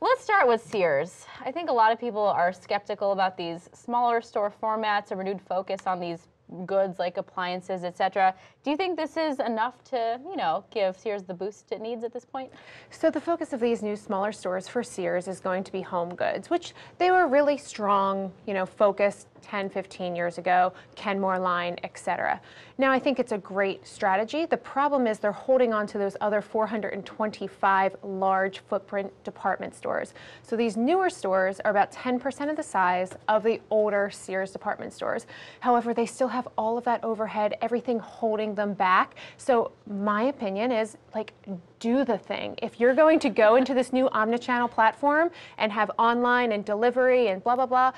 Let's start with Sears. I think a lot of people are skeptical about these smaller store formats, a renewed focus on these goods like appliances, etc. Do you think this is enough to, you know, give Sears the boost it needs at this point? So the focus of these new smaller stores for Sears is going to be home goods, which they were really strong, you know, focused 10, 15 years ago, Kenmore line, etc. Now I think it's a great strategy. The problem is they're holding on to those other 425 large footprint department stores. So these newer stores are about 10% of the size of the older Sears department stores. However, they still have all of that overhead, everything holding them back. So my opinion is like do the thing. If you're going to go into this new omnichannel platform and have online and delivery and blah blah blah,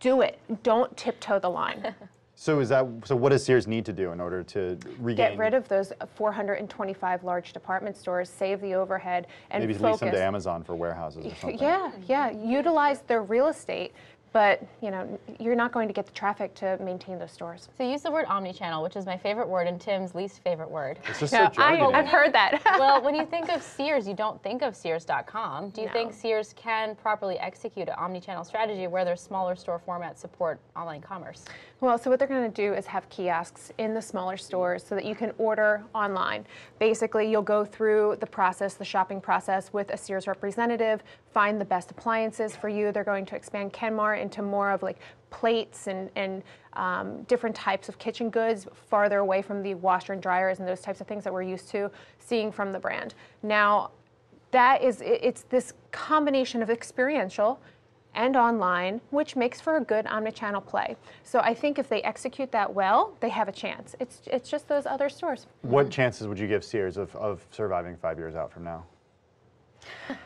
do it. Don't tiptoe the line. So is that so? What does Sears need to do in order to regain? Get rid of those 425 large department stores, save the overhead, and maybe focus. lease them to Amazon for warehouses or something. Yeah, yeah. Utilize their real estate but you know you're not going to get the traffic to maintain those stores. So use the word omni-channel, which is my favorite word and Tim's least favorite word. It's just so I, have heard that. well, when you think of Sears, you don't think of Sears.com. Do you no. think Sears can properly execute an omni-channel strategy where their smaller store formats support online commerce? Well, so what they're going to do is have kiosks in the smaller stores so that you can order online. Basically, you'll go through the process, the shopping process with a Sears representative, find the best appliances for you. They're going to expand Kenmore into more of like plates and, and um, different types of kitchen goods farther away from the washer and dryers and those types of things that we're used to seeing from the brand. Now, that is, it's this combination of experiential and online, which makes for a good omnichannel play. So I think if they execute that well, they have a chance. It's, it's just those other stores. What chances would you give Sears of, of surviving five years out from now?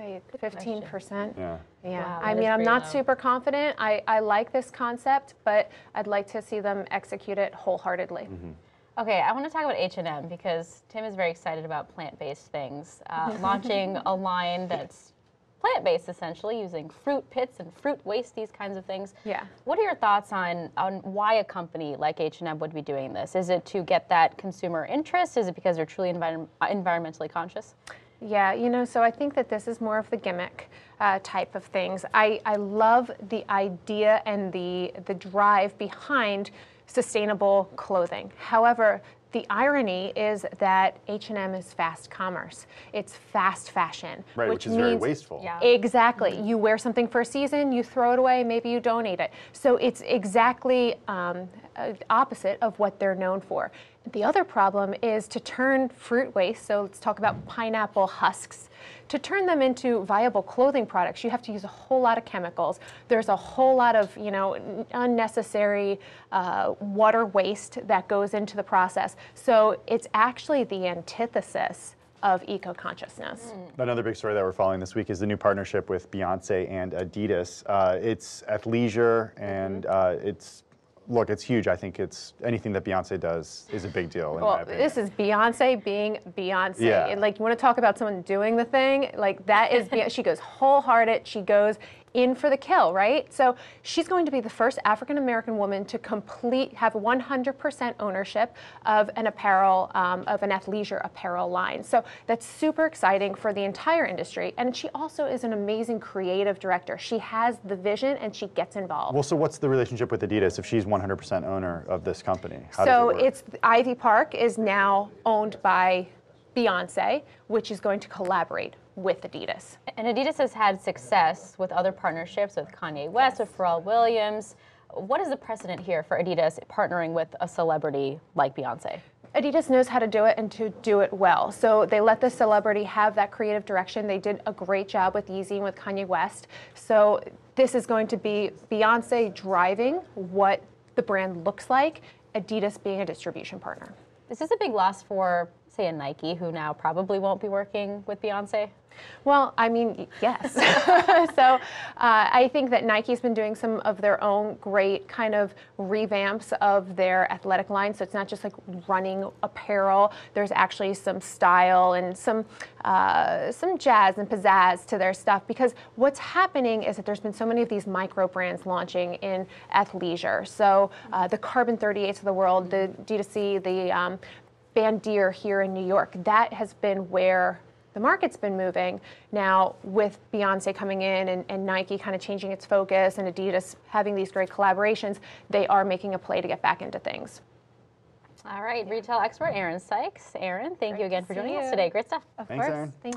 say 15%. Yeah. Yeah. Wow, I mean, I'm not low. super confident. I, I like this concept, but I'd like to see them execute it wholeheartedly. Mm -hmm. Okay, I want to talk about H&M because Tim is very excited about plant-based things. Uh, launching a line that's plant-based essentially, using fruit pits and fruit waste, these kinds of things. Yeah. What are your thoughts on on why a company like H&M would be doing this? Is it to get that consumer interest? Is it because they're truly envir environmentally conscious? Yeah, you know, so I think that this is more of the gimmick uh, type of things. I, I love the idea and the, the drive behind sustainable clothing. However, the irony is that H&M is fast commerce. It's fast fashion. Right, which, which is means, very wasteful. Yeah. Exactly. Mm -hmm. You wear something for a season, you throw it away, maybe you donate it. So it's exactly um, opposite of what they're known for. The other problem is to turn fruit waste, so let's talk about pineapple husks, to turn them into viable clothing products, you have to use a whole lot of chemicals. There's a whole lot of, you know, unnecessary uh, water waste that goes into the process. So it's actually the antithesis of eco-consciousness. Mm. Another big story that we're following this week is the new partnership with Beyonce and Adidas. Uh, it's athleisure and mm -hmm. uh, it's look, it's huge. I think it's anything that Beyonce does is a big deal. well, this is Beyonce being Beyonce. Yeah. And like, you want to talk about someone doing the thing? Like, that is, she goes wholehearted. She goes in for the kill, right? So she's going to be the first African American woman to complete, have 100% ownership of an apparel, um, of an athleisure apparel line. So that's super exciting for the entire industry. And she also is an amazing creative director. She has the vision and she gets involved. Well, so what's the relationship with Adidas if she's 100% owner of this company? How so it it's Ivy Park is now owned by Beyonce, which is going to collaborate with Adidas. And Adidas has had success with other partnerships with Kanye West, yes. with Pharrell Williams. What is the precedent here for Adidas partnering with a celebrity like Beyonce? Adidas knows how to do it and to do it well. So they let the celebrity have that creative direction. They did a great job with Yeezy and with Kanye West. So this is going to be Beyonce driving what the brand looks like, Adidas being a distribution partner. This is this a big loss for, say, a Nike who now probably won't be working with Beyonce? Well, I mean, yes. so uh, I think that Nike's been doing some of their own great kind of revamps of their athletic line. So it's not just like running apparel. There's actually some style and some uh, some jazz and pizzazz to their stuff. Because what's happening is that there's been so many of these micro brands launching in athleisure. So uh, the Carbon 38s of the world, the D2C, the um, Bandier here in New York. That has been where the the market's been moving. Now, with Beyonce coming in and, and Nike kind of changing its focus and Adidas having these great collaborations, they are making a play to get back into things. All right, retail expert Erin Sykes. Erin, thank you again for see joining us today. Great stuff. Of Thanks, course. Erin. Thank